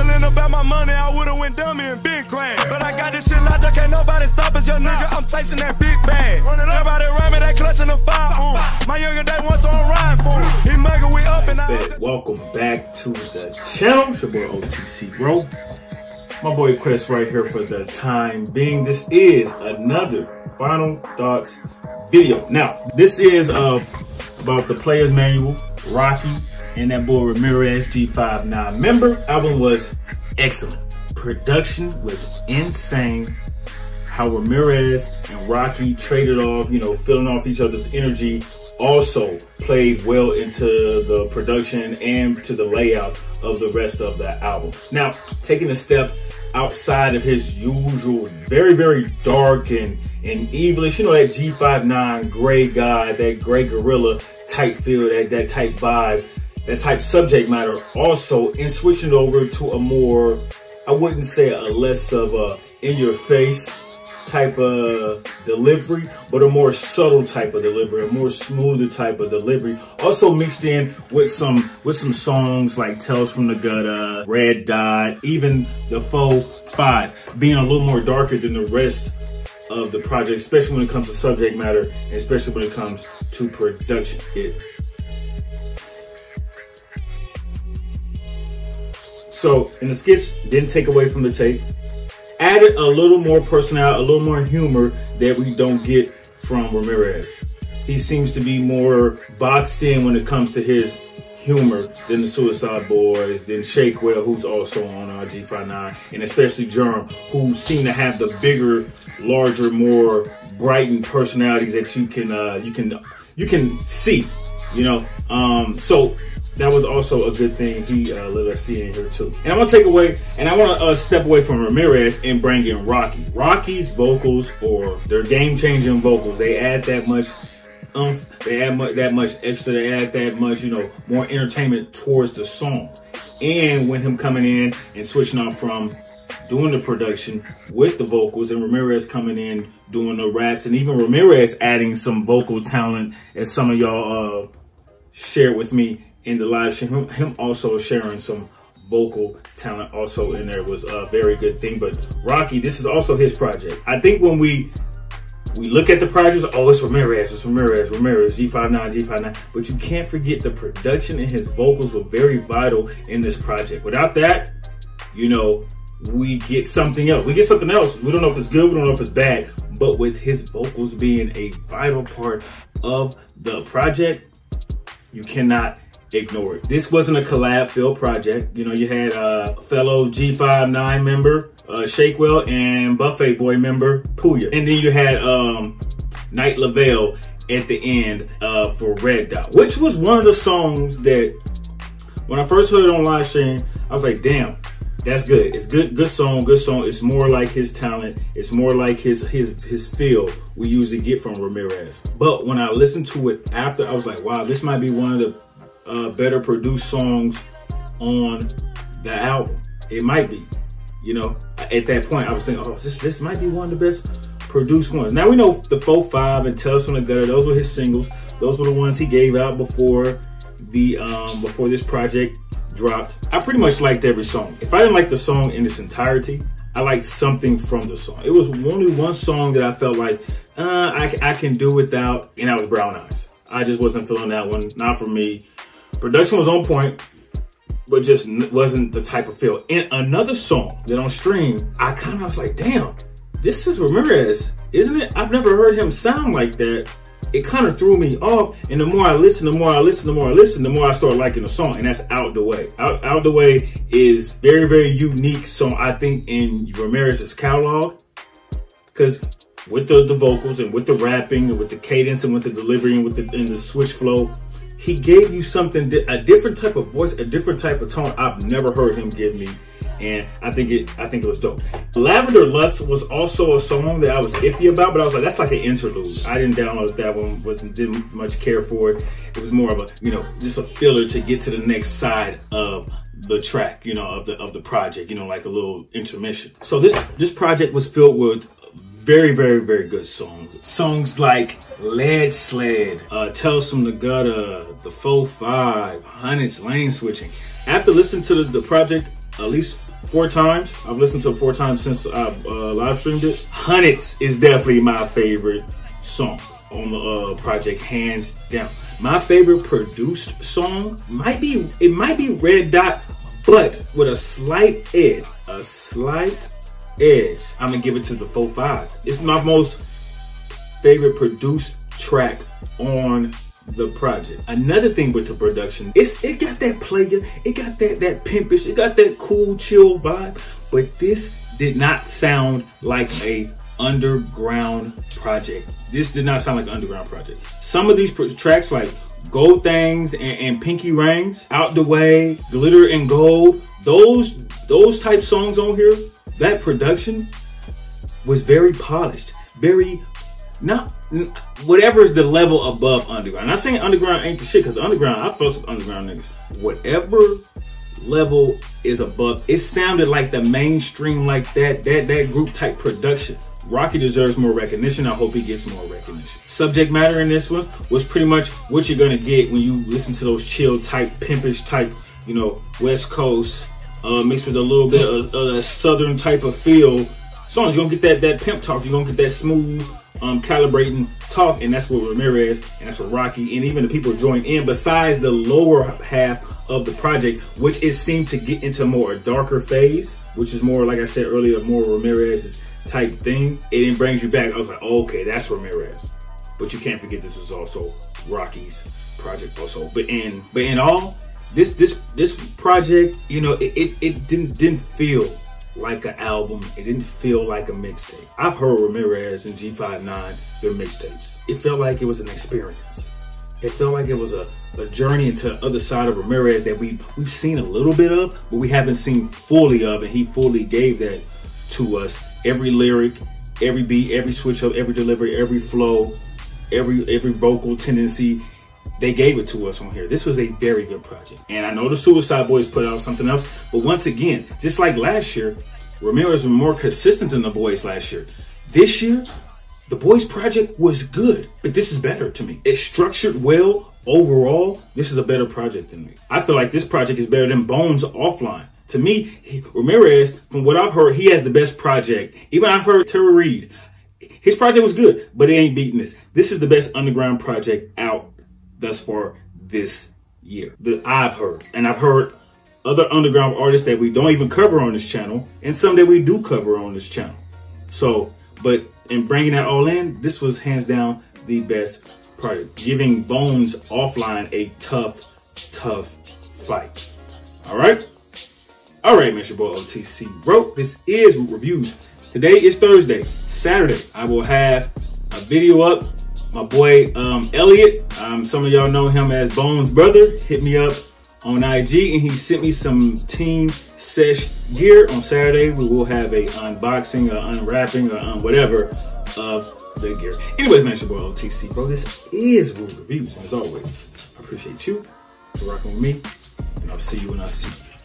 Stumbling about my money, I would've went dummy and big crash. But I got this shit locked up, can't nobody stop us, young nigga. I'm chasing that big bag. Everybody around me, they clutching the fire on. My younger day once on ride for him. He mugging we up and I. Bet. Welcome back to the channel. It's your boy OTC Bro. My boy Quest right here for the time being. This is another Final Thoughts video. Now, this is uh, about the player's manual, Rocci, and that boy Ramirez G59. Member album was excellent. Production was insane. How Ramirez and Rocci traded off, you know, filling off each other's energy also played well into the production and to the layout of the rest of the album. Now, taking a step outside of his usual, very, very dark and, and evilish, you know, that G59 gray guy, that gray gorilla type feel, that, that type vibe, that type subject matter also, and switching over to a more, I wouldn't say a less of a in your face type of delivery, but a more subtle type of delivery, a more smoother type of delivery. Also mixed in with some with some songs like Tales from the Gutter, Red Dot, even the Foe Five, being a little more darker than the rest of the project, especially when it comes to subject matter, and especially when it comes to production. It So in the skits, didn't take away from the tape added a little more personality, a little more humor that we don't get from Ramirez. He seems to be more boxed in when it comes to his humor than the Suicide Boys, than Shakewell, who's also on uh, G59, and especially Germ, who seem to have the bigger, larger, more brightened personalities that you can uh, you can you can see, you know. Um, so that was also a good thing he uh, let us see in here too. And I'm gonna take away, and I want to uh, step away from Ramirez and bring in Rocci. Rocci's vocals, or their game-changing vocals, they add that much umph, they add much, that much extra, they add that much, you know, more entertainment towards the song. And when him coming in and switching off from doing the production with the vocals and Ramirez coming in doing the raps and even Ramirez adding some vocal talent as some of y'all uh, shared with me in the live stream. Him, also sharing some vocal talent also in there was a very good thing. But Rocci, this is also his project. I think when we we look at the projects, oh, it's Ramirez, it's Ramirez, Ramirez, G59, G59. But you can't forget the production and his vocals were very vital in this project. Without that, you know, we get something else. We get something else. We don't know if it's good, we don't know if it's bad. But with his vocals being a vital part of the project, you cannot ignore it. This wasn't a collab field project. You know, you had a fellow G59 member, uh, Shakewell, and Buffet Boy member, Pouya. And then you had um, Night Lovell at the end uh, for Red Dot, which was one of the songs that when I first heard it on live stream, I was like, damn, that's good. It's good, good song, good song. It's more like his talent. It's more like his his his feel we usually get from Ramirez. But when I listened to it after, I was like, wow, this might be one of the uh, better produced songs on the album. It might be, you know. At that point, I was thinking, oh, this this might be one of the best produced ones. Now we know the Foe Five and Tales from the Gutter. Those were his singles. Those were the ones he gave out before the um, before this project dropped. I pretty much liked every song. If I didn't like the song in its entirety, I liked something from the song. It was only one song that I felt like uh, I, I can do without, and that was Brown Eyes. I just wasn't feeling that one. Not for me. Production was on point, but just wasn't the type of feel. And another song that on stream, I kind of was like, damn, this is Ramirez, isn't it? I've never heard him sound like that. It kind of threw me off. And the more I listen, the more I listen, the more I listen, the more I start liking the song. And that's Out the Way. Out, Out the Way is very, very unique song, I think, in Ramirez's catalog. Because with the, the vocals and with the rapping and with the cadence and with the delivery and with the, and the switch flow, he gave you something, a different type of voice, a different type of tone I've never heard him give me. And I think it, I think it was dope. Lavender Lust was also a song that I was iffy about, but I was like, that's like an interlude. I didn't download that one, wasn't didn't much care for it. It was more of a, you know, just a filler to get to the next side of the track, you know, of the of the project, you know, like a little intermission. So this this project was filled with very, very, very good songs. Songs like Lead Sled, uh, Tales from the Gutter, The Foe Five, Hunnits Lane Switching. After listening to the, the project at least four times. I've listened to it four times since I've uh, live streamed it. Hundreds is definitely my favorite song on the uh, project, hands down. My favorite produced song might be it might be Red Dot, but with a slight edge, a slight edge. I'm gonna give it to the 4-5. It's my most favorite produced track on the project. Another thing with the production, it's it got that player, it got that that pimpish, it got that cool chill vibe, but this did not sound like a underground project. This did not sound like an underground project. Some of these tracks like Gold Things and, and Pinky Rings, Out the Way, Glitter and Gold, those those type songs on here, that production was very polished, very not whatever is the level above underground. I'm not saying underground ain't the shit because underground, I fucks with underground niggas. Whatever level is above, it sounded like the mainstream, like that, that, that group type production. Rocci deserves more recognition. I hope he gets more recognition. Subject matter in this one was pretty much what you're gonna get when you listen to those chill type, pimpish type, you know, West Coast, uh, mixed with a little bit of a southern type of feel. Songs, you're gonna get that that pimp talk, you're gonna get that smooth, um, calibrating talk, and that's what Ramirez and that's what Rocci and even the people join in. Besides the lower half of the project, which it seemed to get into more a darker phase, which is more like I said earlier, more Ramirez's type thing. It brings you back. I was like, oh, okay, that's Ramirez. But you can't forget this was also Rocci's project also. But in but in all, this this this project, you know, it, it, it didn't didn't feel like an album. It didn't feel like a mixtape. I've heard Ramirez and G59, their mixtapes. It felt like it was an experience. It felt like it was a, a journey into the other side of Ramirez that we, we've seen a little bit of, but we haven't seen fully of, and he fully gave that to us. Every lyric, every beat, every switch up, every delivery, every flow, every every vocal tendency, they gave it to us on here. This was a very good project. And I know the Suicide Boys put out something else, but once again, just like last year, Ramirez was more consistent than the boys last year. This year, the boys project was good, but this is better to me. It's structured well overall. This is a better project than me. I feel like this project is better than Bones offline. To me, Ramirez, from what I've heard, he has the best project. Even I've heard Terror Reid. His project was good, but it ain't beating this. This is the best underground project out thus far this year that I've heard. And I've heard other underground artists that we don't even cover on this channel and some that we do cover on this channel. So, but in bringing that all in, this was hands down the best part. Giving Bones offline a tough, tough fight. All right? All right, Mr. Boy OTC. Bro, this is Reviews. Today is Thursday. Saturday, I will have a video up my boy um, Elliot. Um, some of y'all know him as Bones Brother. Hit me up on IG and he sent me some team sesh gear. On Saturday, we will have a unboxing or unwrapping or un whatever of the gear. Anyways, man, it's your boy OTC, bro. This is Rude Reviews. And as always, I appreciate you for rocking with me. And I'll see you when I see you.